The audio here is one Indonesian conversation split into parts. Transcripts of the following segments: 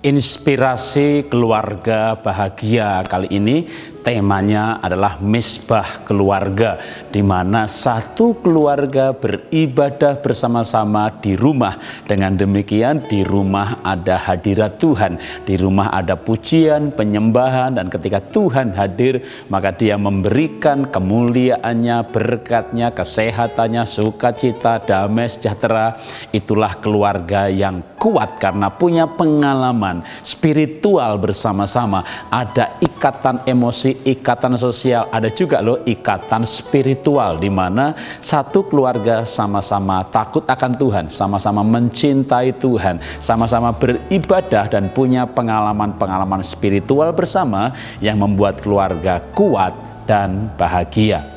Inspirasi keluarga bahagia. Kali ini temanya adalah misbah keluarga di mana satu keluarga beribadah bersama-sama di rumah. Dengan demikian di rumah ada hadirat Tuhan di rumah ada pujian penyembahan dan ketika Tuhan hadir maka dia memberikan kemuliaannya berkatnya kesehatannya sukacita damai sejahtera. Itulah keluarga yang kuat karena punya pengalaman spiritual bersama-sama. Ada ikatan emosi ikatan sosial, ada juga loh ikatan spiritual di mana satu keluarga sama-sama takut akan Tuhan, sama-sama mencintai Tuhan, sama-sama beribadah dan punya pengalaman-pengalaman spiritual bersama yang membuat keluarga kuat dan bahagia.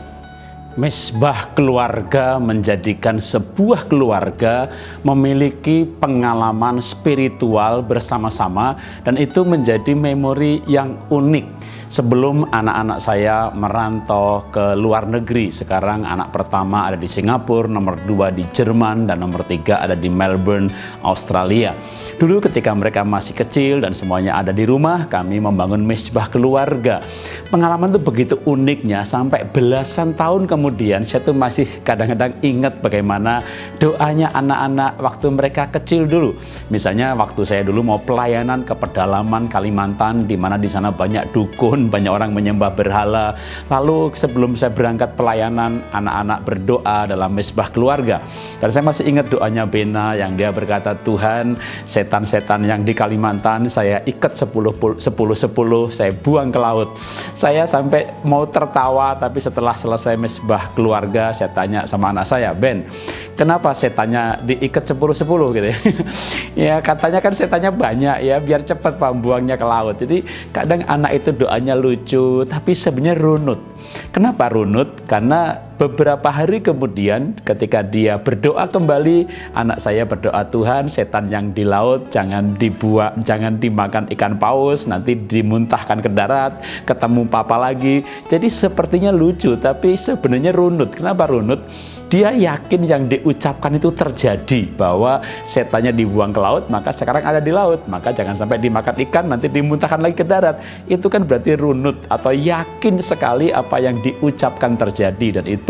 Mesbah keluarga menjadikan sebuah keluarga memiliki pengalaman spiritual bersama-sama dan itu menjadi memori yang unik sebelum anak-anak saya merantau ke luar negeri. Sekarang anak pertama ada di Singapura, nomor dua di Jerman, dan nomor tiga ada di Melbourne, Australia. Dulu ketika mereka masih kecil dan semuanya ada di rumah, kami membangun mesbah keluarga. Pengalaman itu begitu uniknya, sampai belasan tahun kemudian saya tuh masih kadang-kadang ingat bagaimana doanya anak-anak waktu mereka kecil dulu. Misalnya waktu saya dulu mau pelayanan ke pedalaman Kalimantan, di mana di sana banyak dukun, banyak orang menyembah berhala. Lalu sebelum saya berangkat pelayanan, anak-anak berdoa dalam mesbah keluarga. Dan saya masih ingat doanya Bena yang dia berkata, Tuhan, setan-setan yang di Kalimantan saya ikat 10 10 10 saya buang ke laut. Saya sampai mau tertawa tapi setelah selesai mesbah keluarga saya tanya sama anak saya, Ben, kenapa setannya diikat 10 10 gitu ya? ya katanya kan setannya banyak ya biar cepat pembuangnya ke laut. Jadi kadang anak itu doanya lucu, tapi sebenarnya runut. Kenapa runut? Karena beberapa hari kemudian ketika dia berdoa kembali, anak saya berdoa Tuhan, setan yang di laut jangan dibuat, jangan dimakan ikan paus, nanti dimuntahkan ke darat, ketemu papa lagi. Jadi sepertinya lucu, tapi sebenarnya runut. Kenapa runut? dia yakin yang diucapkan itu terjadi bahwa setannya dibuang ke laut maka sekarang ada di laut maka jangan sampai dimakan ikan nanti dimuntahkan lagi ke darat itu kan berarti runut atau yakin sekali apa yang diucapkan terjadi dan itu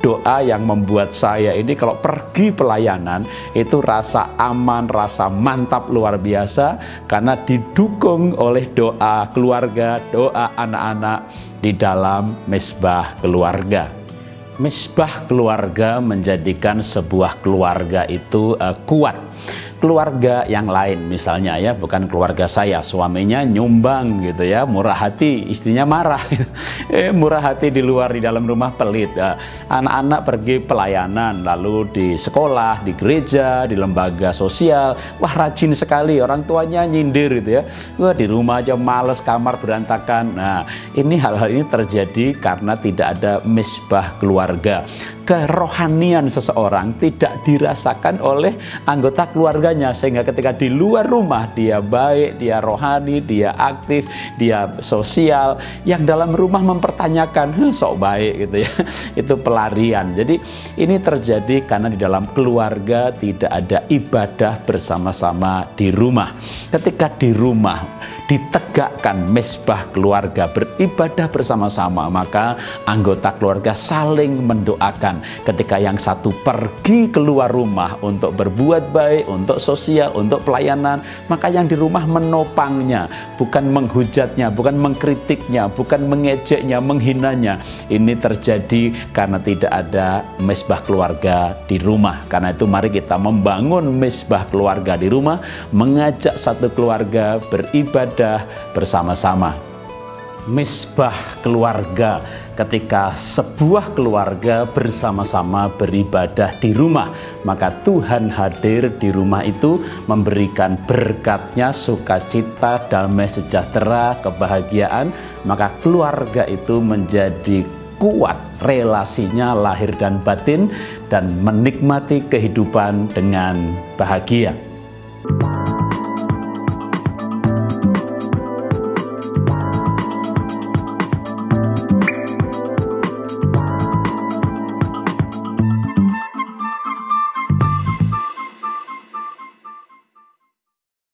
doa yang membuat saya ini kalau pergi pelayanan itu rasa aman rasa mantap luar biasa karena didukung oleh doa keluarga doa anak-anak di dalam mesbah keluarga. Misbah keluarga menjadikan sebuah keluarga itu uh, kuat keluarga yang lain. Misalnya ya bukan keluarga saya suaminya nyumbang gitu ya murah hati istrinya marah. Eh, murah hati di luar di dalam rumah pelit. Ya. anak-anak pergi pelayanan lalu di sekolah di gereja di lembaga sosial. Wah rajin sekali orang tuanya nyindir gitu ya. Wah di rumah aja males kamar berantakan. Nah ini hal-hal ini terjadi karena tidak ada misbah keluarga. Kerohanian seseorang tidak dirasakan oleh anggota keluarganya sehingga ketika di luar rumah dia baik, dia rohani, dia aktif, dia sosial. Yang dalam rumah mempertanyakan sok baik? gitu ya. Itu pelarian. Jadi ini terjadi karena di dalam keluarga tidak ada ibadah bersama-sama di rumah. Ketika di rumah ditegakkan mesbah keluarga beribadah bersama-sama maka anggota keluarga saling mendoakan. Ketika yang satu pergi keluar rumah untuk berbuat baik untuk sosial untuk pelayanan. Maka yang di rumah menopangnya bukan menghujatnya bukan mengkritiknya bukan mengejeknya menghinanya. Ini terjadi karena tidak ada mesbah keluarga di rumah. Karena itu mari kita membangun mesbah keluarga di rumah mengajak satu keluarga beribadah bersama-sama. Misbah keluarga ketika sebuah keluarga bersama-sama beribadah di rumah. Maka Tuhan hadir di rumah itu memberikan berkatnya sukacita damai sejahtera kebahagiaan. Maka keluarga itu menjadi kuat relasinya lahir dan batin dan menikmati kehidupan dengan bahagia